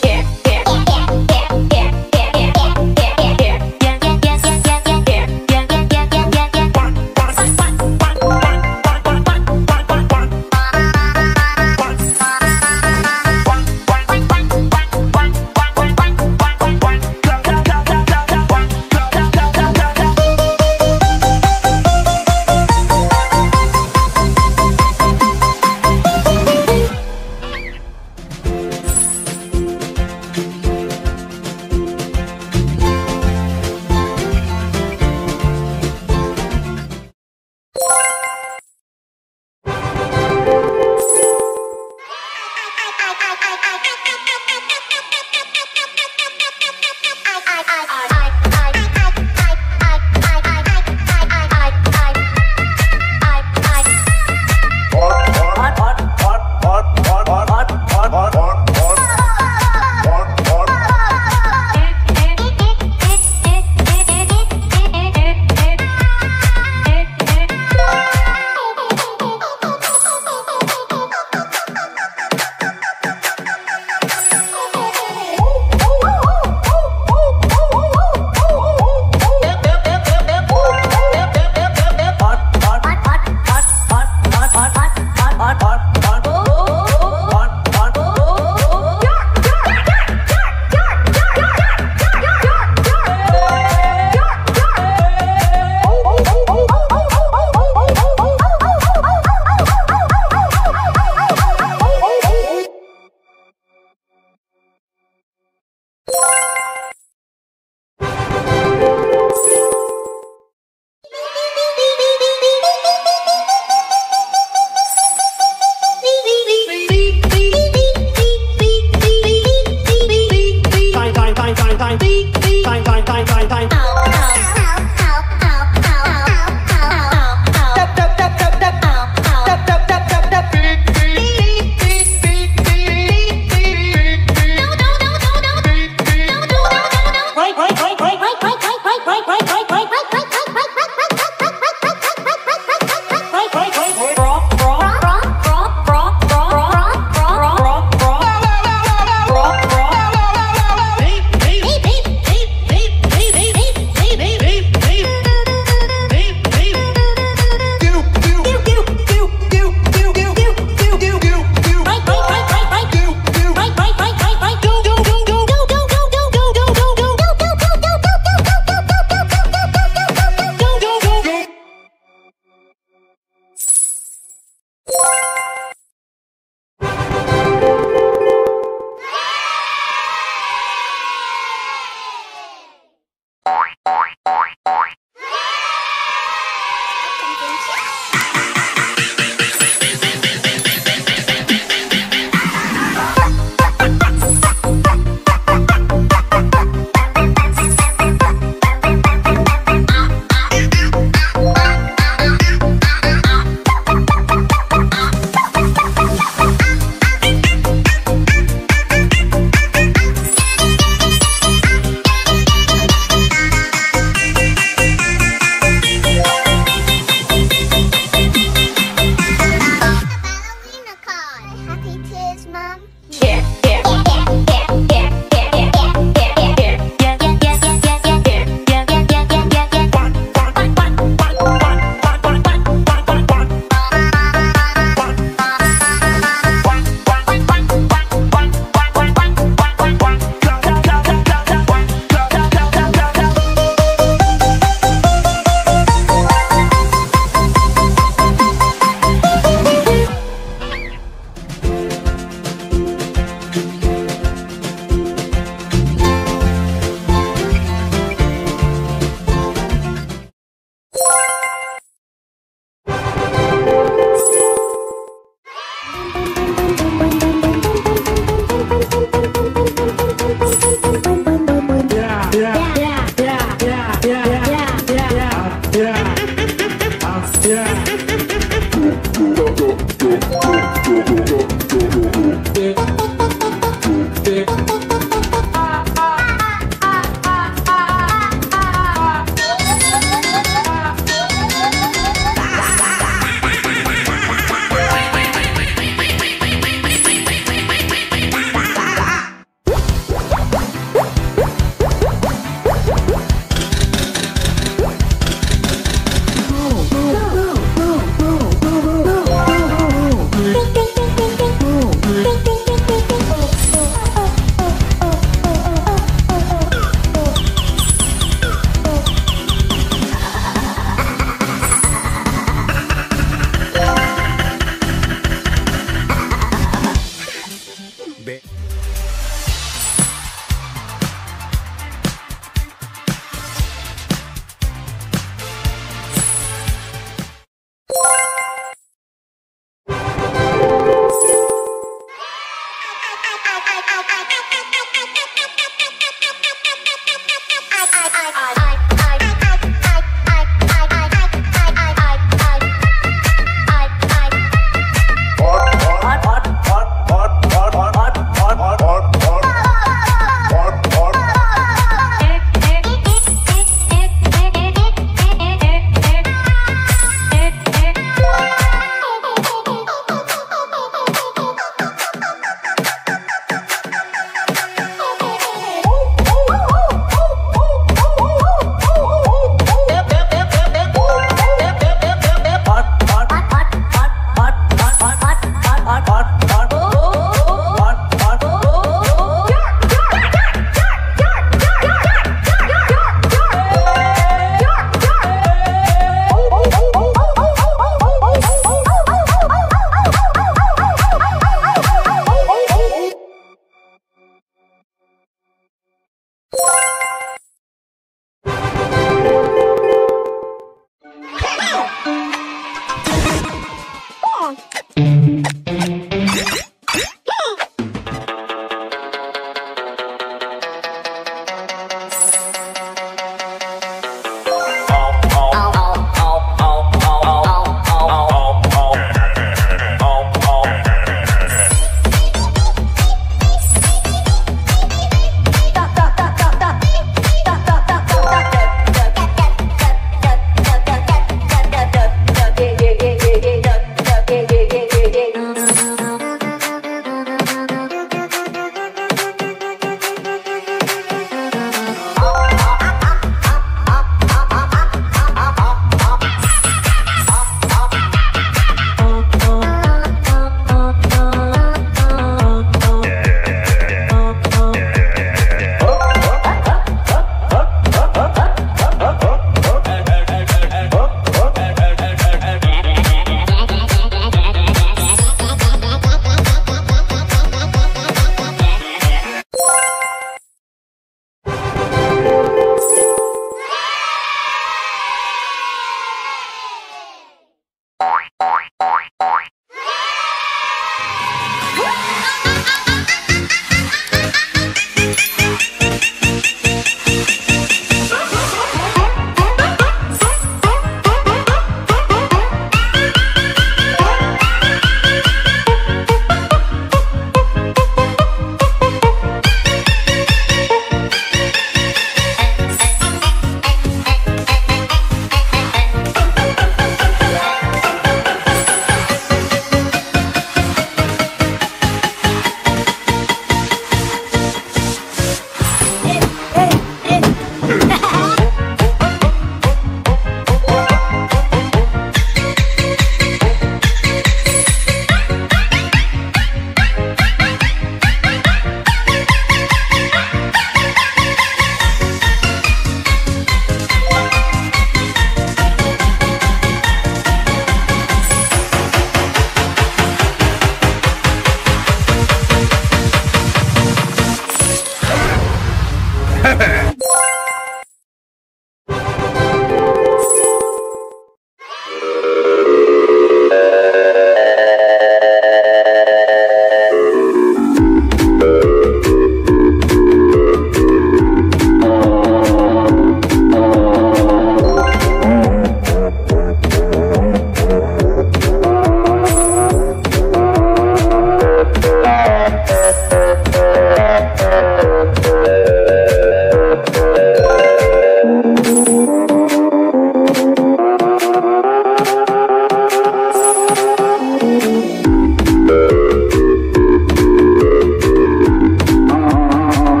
Yeah.